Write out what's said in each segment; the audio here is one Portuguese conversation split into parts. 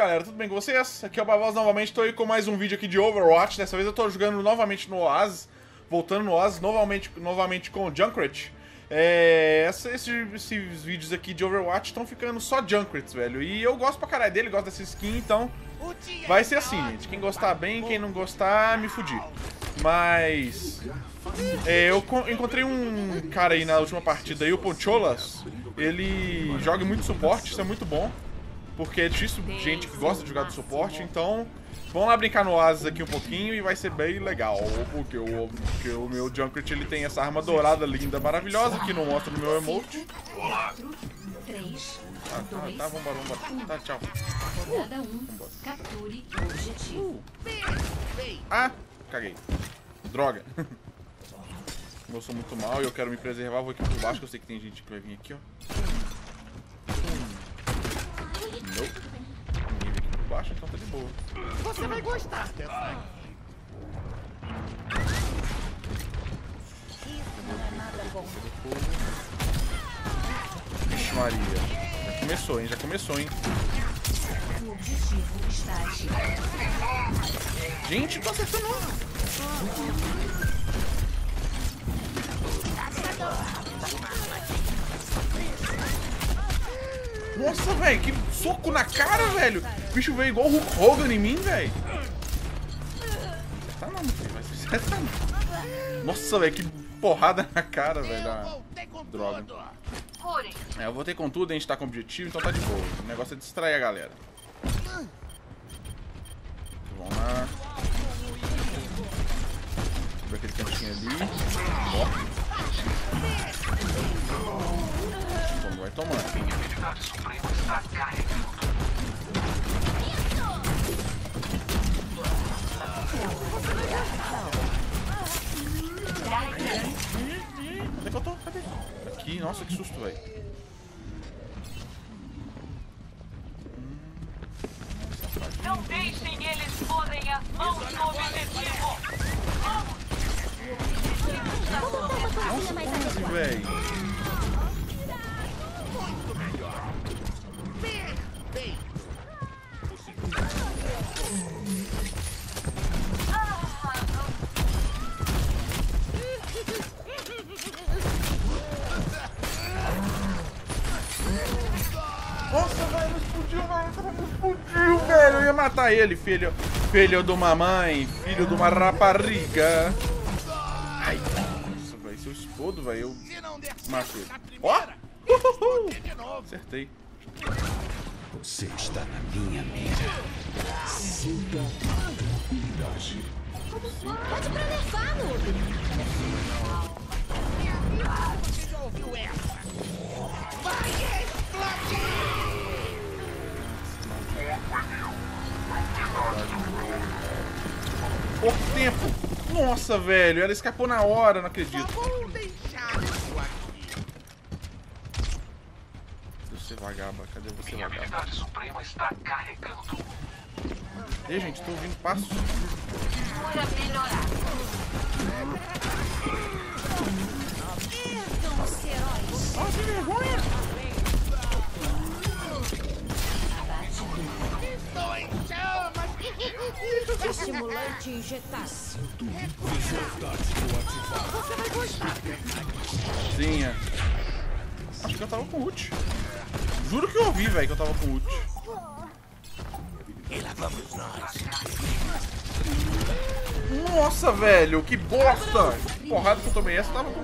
galera, tudo bem com vocês? Aqui é o Bavoz novamente, tô aí com mais um vídeo aqui de Overwatch. Dessa vez eu tô jogando novamente no Oasis, voltando no Oasis, novamente, novamente com o Junkrat. É, esses, esses vídeos aqui de Overwatch estão ficando só Junkrats, velho. E eu gosto pra caralho dele, gosto dessa skin, então vai ser assim, gente. Quem gostar bem, quem não gostar, me fudir. Mas... É, eu encontrei um cara aí na última partida aí, o Poncholas. Ele joga muito suporte, isso é muito bom. Porque é difícil gente que gosta de jogar de suporte, então vamos lá brincar no Oasis aqui um pouquinho e vai ser bem legal. Porque o, porque o meu Junkrat ele tem essa arma dourada linda, maravilhosa, que não mostra no meu emote. Ah, tá, tá, vambora, vambora. Tá, tchau. Uh. Ah, caguei. Droga. Eu sou muito mal e eu quero me preservar, vou aqui por baixo, que eu sei que tem gente que vai vir aqui, ó. Nope. Ninguém aqui por baixo, então tá de boa. Você vai gostar dessa. Vixe Maria. Já começou, hein? Já começou, hein? Gente, tô acertando. Nossa, velho, que soco na cara, velho. O bicho veio igual o Hulk Hogan em mim, velho. Tá não, filho, mas tá não. Nossa, velho, que porrada na cara, velho. Droga. É, eu vou ter com tudo, a gente tá com objetivo, então tá de boa. O negócio é distrair a galera. Vamos lá. Por aquele cantinho ali. Ó. Vai tomando. Cadê que eu tô? Cadê? Aqui, nossa, que susto, velho. Ia matar ele, filho. Filho de uma mãe, filho de uma rapariga. Ai, nossa, velho. Se eu explodo, velho, eu matei. Ó! Acertei. Você está na minha mira. Sinta a tranquilidade. Pode pra nerfar, noob. Você já ouviu essa? Pouco tempo. Nossa, velho. Ela escapou na hora, não acredito. Só vou deixar isso aqui. Você vagaba. Cadê você, vagaba? Unidade Suprema está carregando. Ei, gente, tô ouvindo passos. Cura melhorar. Ergam-se, heróis. Nossa, que vergonha! Estimulante injetado. Você vai gostar. Zinha. Acho que eu tava com ult. Juro que eu ouvi, velho, que eu tava com ult. E lá vamos nós. Nossa, velho, que bosta! Que porrada que eu tomei essa. Tava com,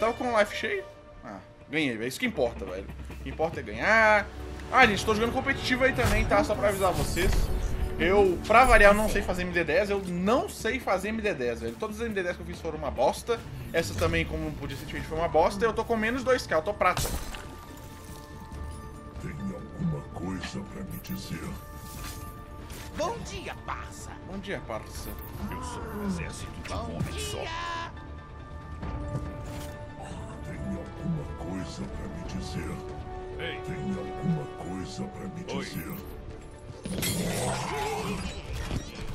tava com life cheio. Ah, ganhei, velho. Isso que importa, velho. O que importa é ganhar. Ah, gente, tô jogando competitivo aí também, tá? Só pra avisar vocês. Eu, pra variar, eu não sei fazer MD10. Eu não sei fazer MD10, velho. Todas as MD10 que eu fiz foram uma bosta. Essa também, como não podia ser diferente, foi uma bosta. Eu tô com menos 2k, eu tô prata. Tem alguma coisa pra me dizer? Bom dia, parça. Bom dia, parça. Eu sou um exército de um Bom homem só. dia. Tem alguma coisa pra me dizer? Ei, Tem alguma coisa pra me Oi. dizer?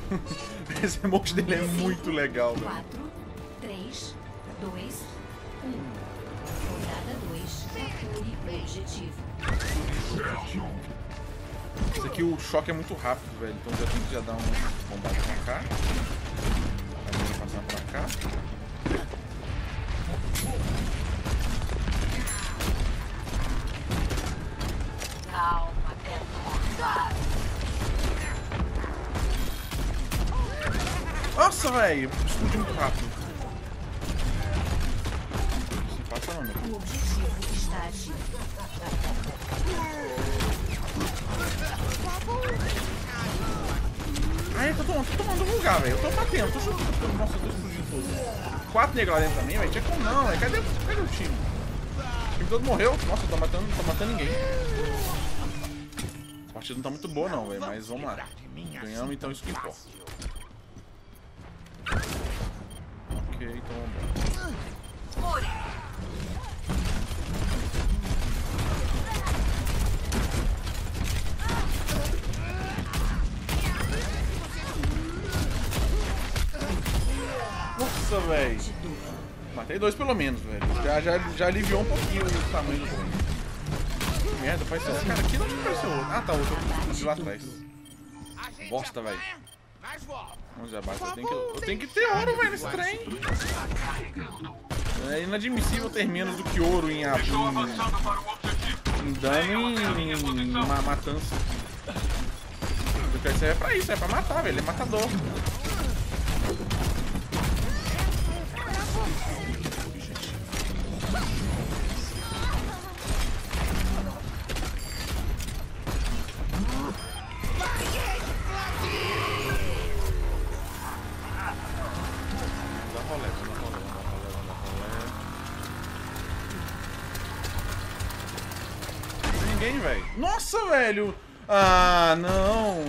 Esse emote dele é muito legal, velho. 4, 3, 2, 1. Rodada 2. Capture o objetivo. Esse aqui o choque é muito rápido, velho. Então já tem que já dar uma bombada pra cá. Aí passar pra cá. Nossa, velho! Explodiu muito rápido. Se passa não, meu. O objetivo está agindo. Ai, eu tô tomando, tô tomando lugar, velho. Eu tô batendo, tô chutando. Nossa, eu tô explodindo tudo. Quatro negros lá dentro também, velho. Tinha como não, velho. Cadê, cadê o time? O time todo morreu. Nossa, eu tô matando, não tô matando ninguém. A partida não tá muito boa não, velho. Mas vamos lá. Ganhamos, então isso que importa. Ok, então vamos. Nossa, velho. Matei dois pelo menos, velho. Já, já, já aliviou um pouquinho o tamanho do trem. Merda, apareceu esse cara aqui. Não apareceu outro. Ah, tá, outro de lá atrás. Bosta, velho. Mas volta. Vamos abaixo. Eu tenho que, eu tenho que ter ouro, velho, nesse trem. É inadmissível ter menos do que ouro em, em, o em dano e em, em ma- matança. Porque isso é pra isso, é pra matar, velho. É matador. Velho. Nossa, velho! Ah, não!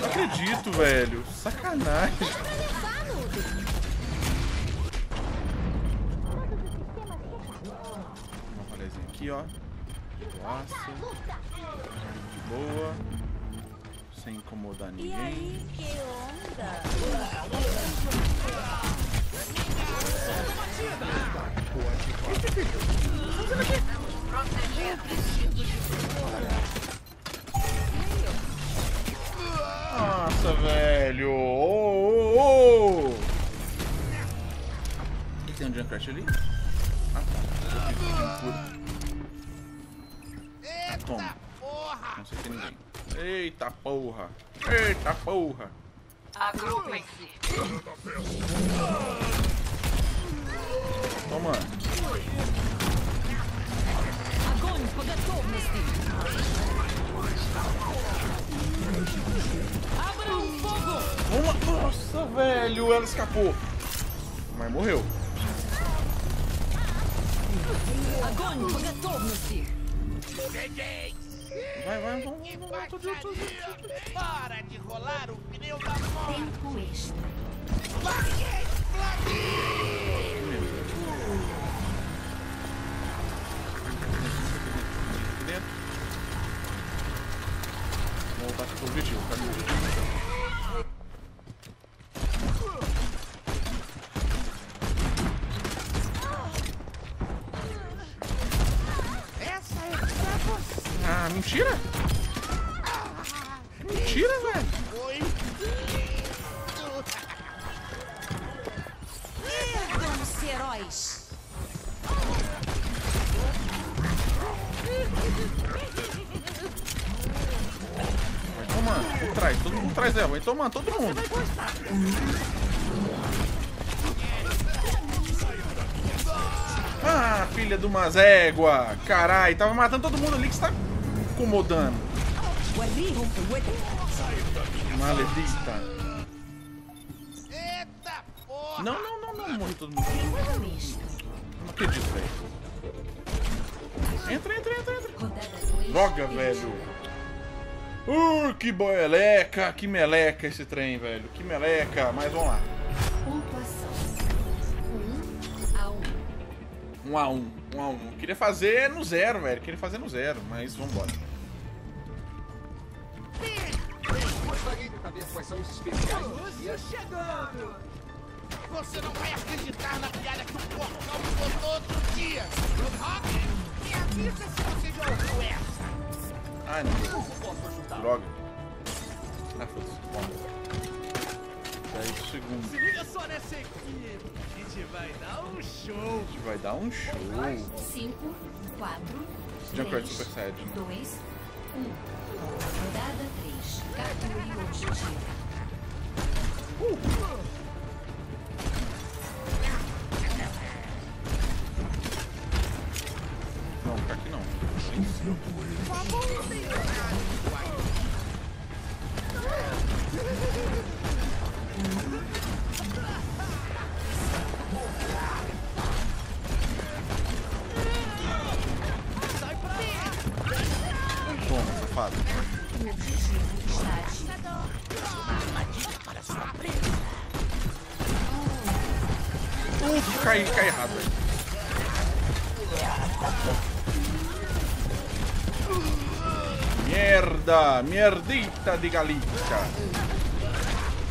Não acredito, velho. Sacanagem. Aqui, ó. Laço. De boa. Sem incomodar E ninguém. aí, que onda? Nossa, velho! Ô, ô, ô! O que tem um Junkrat ali? Ah, tá. Um. Ah. Eita porra. Não sei se tem ninguém. Eita porra! Eita porra! Agrupem-se. Toma! Огонь по готовности! Abram fogo! Vamos lá! Nossa, velho! Ela escapou! Mas morreu. Огонь по готовности! Peguei. Vai, vai, vamos, Que vamos, vamos. Tô de- tô de- baixaria. Hora de rolar o pneu da morte. Tempo extra. Vai explodir. Vamos voltar aqui pro Toma todo mundo. Ah, filha de uma zégua. Carai, tava matando todo mundo ali que está incomodando. Maledita. Não, não, não, não morre todo mundo. Não acredito, velho. Entra, entra, entra, entra. Droga, velho. Uh, que boeleca, que meleca esse trem, velho. Que meleca, mas vamos lá. Pontuação. 1 a 1. Um a um, um a um. Queria fazer no zero, velho. Queria fazer no zero, mas vambora. Você não vai acreditar na piada que o porcão contou outro dia. Me avisa se você já ouviu essa. Ai, não. Droga. Ah, foda-se. Bom. 10 segundos. Se liga só nessa equipe. A gente vai dar um show. A gente vai dar um show. 5, 4, Junkrat 3, Super Saiyajin. 2, 1. Rodada 3. Capture o objetivo. Não, fica aqui não. Toma, Uf, cai, cai errado, velho. Merda! Mierdita de Galícia!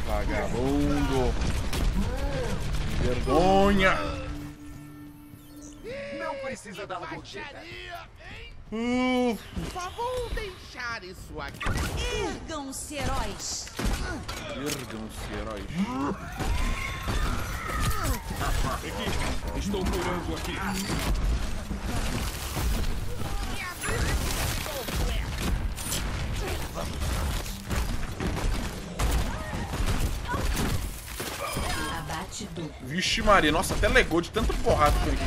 Vagabundo! Vergonha! Baixaria, hein? Uf, Só vou deixar isso aqui. Ergam-se heróis. Ergam-se heróis. Estou curando aqui. Abate duplo. Vixe Maria, nossa, até legou de tanto porrada que aqui.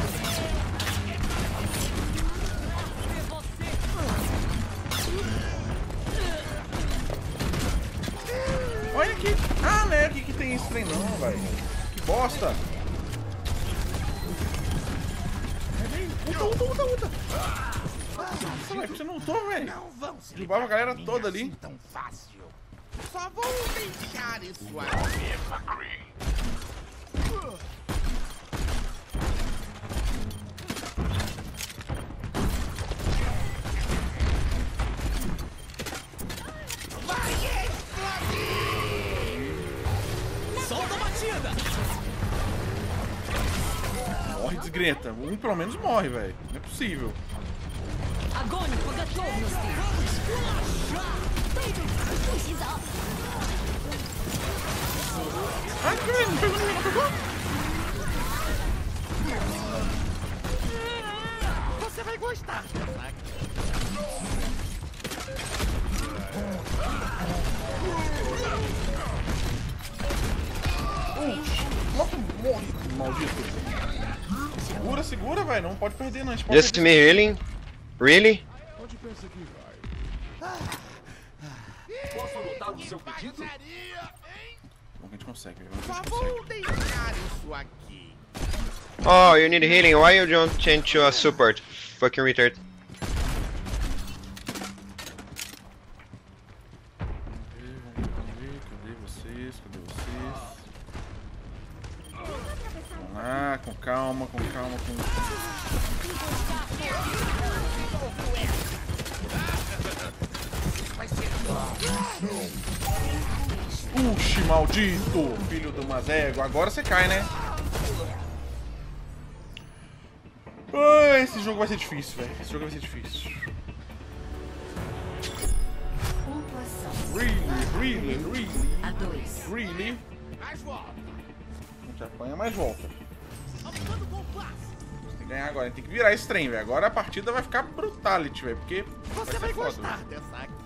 Olha aqui. Ah, não é aqui que tem esse trem não, velho. Que bosta. Nossa, velho, você não lutou, velho. Não vão se Derrubava a galera toda assim ali. tão fácil. Só vou deixar isso aqui. Vai explodir! Solta a batida! Morre, desgreta. Um pelo menos morre, velho. Não é possível. Ai. Você vai gostar! Logo morre, maldito. Segura, segura, velho. Não pode perder, não. Pode Just perder. me healing. Really? Posso anotar o seu pedido? Baixaria, hein? Vamos que a gente consegue, velho. Vamos Só que a gente consegue. vou deixar isso aqui. Oh, you need healing. Why you don't change to a support? Fucking retard. Vamos ver, cadê vocês? Cadê vocês? Vamos lá, com calma, com calma, com... Puxe, maldito! Filho uma égua. Agora você cai, né? Ah, esse jogo vai ser difícil, velho. Esse jogo vai ser difícil. Pontuação. Really, really, really, A 2. really. Mais volta. A gente apanha, mas volta. Classe. Tem que ganhar agora. Tem que virar esse trem, velho. Agora a partida vai ficar brutality, velho. Porque Você vai vai ser foda. gostar dessa aqui.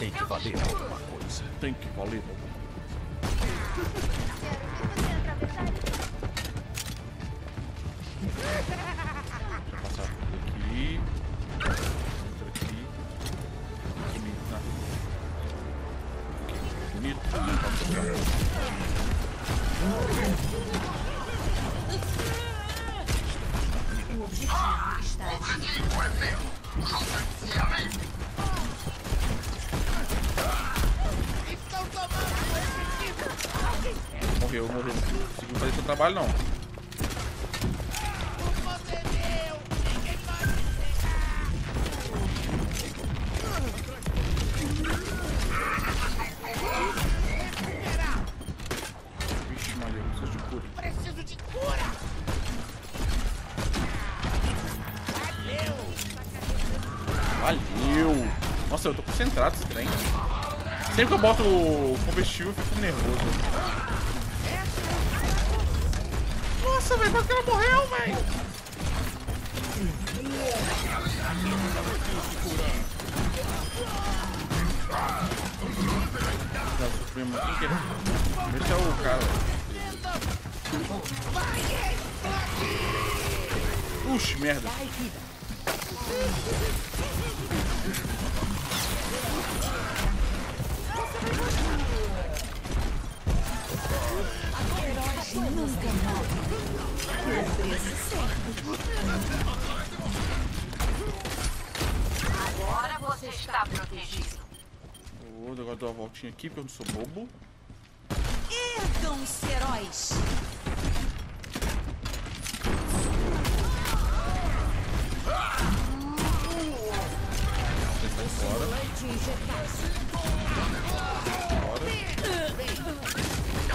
Tem que valer alguma coisa. Tem que valer. Passar por aqui. Entra aqui. Bonito, né? Aqui, Bonito. Pode tocar. O objetivo está ativo. Morreu, morreu. Não conseguiu fazer seu trabalho, não. Vixe, Maria, preciso de cura. Preciso de cura! Valeu! Valeu! Nossa, eu tô concentrado esse trem. Sempre que eu boto o combustível, eu fico nervoso. Nossa, velho, quase que ela morreu, velho! É? Esse é o cara. Puxa, merda. Agora você está protegido. Vou agora dar uma voltinha aqui, porque eu não sou bobo. Ergam-se, heróis. Fora.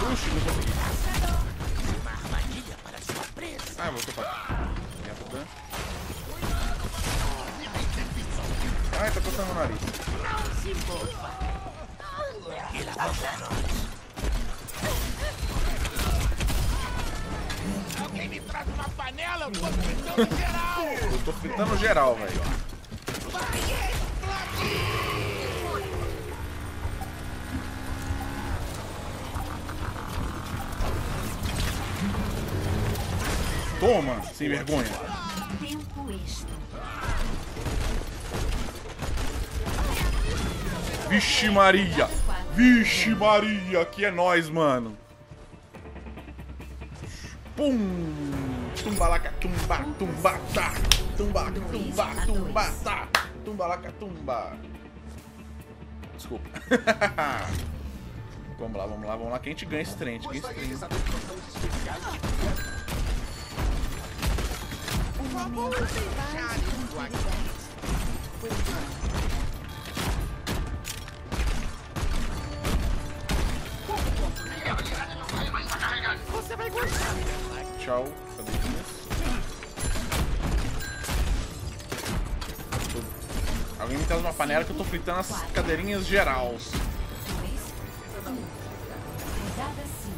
Puxa, não consegui. Ah, voltou pra cá. Ai, tá coçando o nariz. Alguém me traz uma panela? Eu tô gritando geral! Eu tô fritando geral, velho. Toma, sem vergonha. Vixe Maria! Vixe Maria, aqui é nós, mano. Pum! Tumbalaca, tumba, tumba, tá. Tumbalaca, tumba, tumba, tá. Tumbalaca, tumba. Desculpa. vamos lá, vamos lá, vamos lá. Quem a gente ganha esse trem? A gente ganha esse trem. Tchau, cadeirinhas. Tô- Alguém me traz uma panela que eu tô fritando as cadeirinhas um. Rodada 5.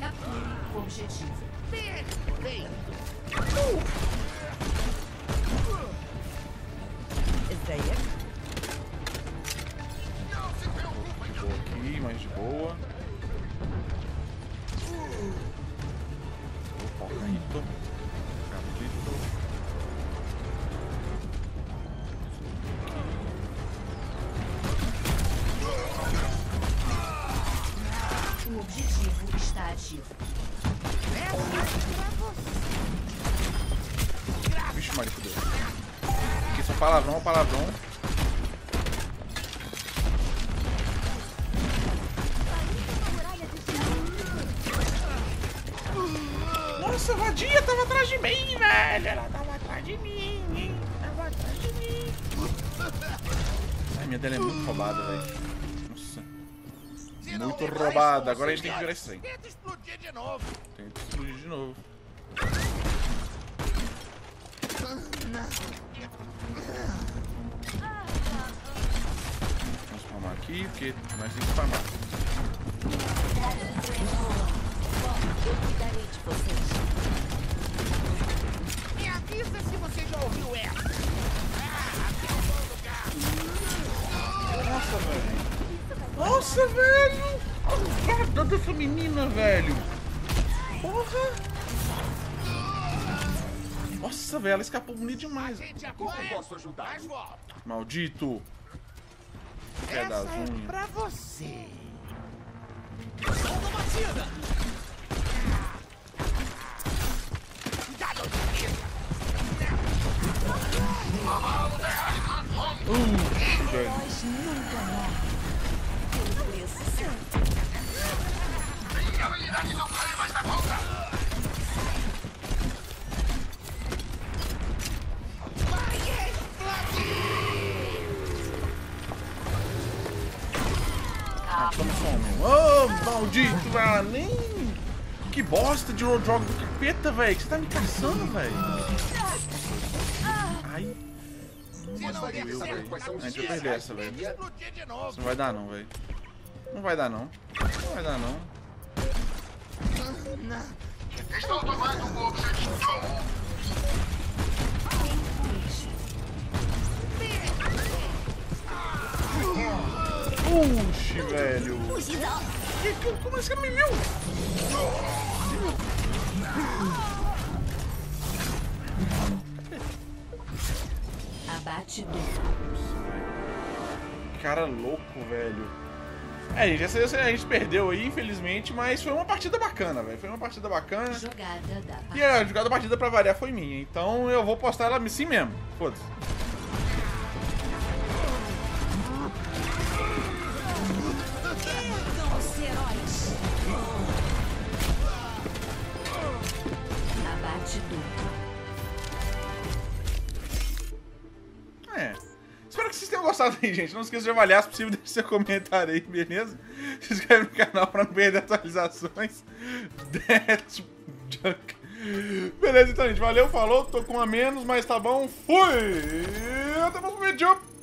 Capture o objetivo. De palavrão, palavrão. Nossa, a vadia tava atrás de mim, velho. Ela tava atrás de mim, hein? Tava atrás de mim. Ai, minha dela é muito roubada, velho. Nossa. Muito roubada. Agora a gente tem que virar esse trem. Tenta explodir de novo. Tem que explodir de novo. Vamos spamar aqui, porque nós temos que spamar. Me avisa se você já ouviu essa. Nossa, velho. Nossa, velho. Coitada dessa menina, velho. Porra. Nossa, velho, ela escapou bonito demais. Agora posso ajudar. Maldito. Pé das Essa é unhas. pra você. Uh, velho. Pelo preço certo. Ah, toma um. Ô, maldito, ah, nem... Que bosta de Roadhog do capeta, velho. Que você tá me caçando, velho. Ai, Se não der eu, certo, velho. a gente vai perder essa, velho. Isso não vai dar não, velho. Não vai dar não. Não vai dar não. Puxa, velho. Que, que, como esse cara me viu? Abate duplo. Cara louco, velho. É, gente, essa, essa a gente perdeu aí, infelizmente, mas foi uma partida bacana, velho. Foi uma partida bacana. Jogada da E partida. a jogada da partida pra variar foi minha. Então eu vou postar ela assim mesmo. Foda-se. Gostado aí, gente. Não esqueça de avaliar, se possível, deixe seu comentário aí, beleza? Se inscreve no canal pra não perder atualizações. Death Junk. Beleza, então, gente. Valeu, falou. Tô com a menos, mas tá bom. Fui! Até o próximo vídeo.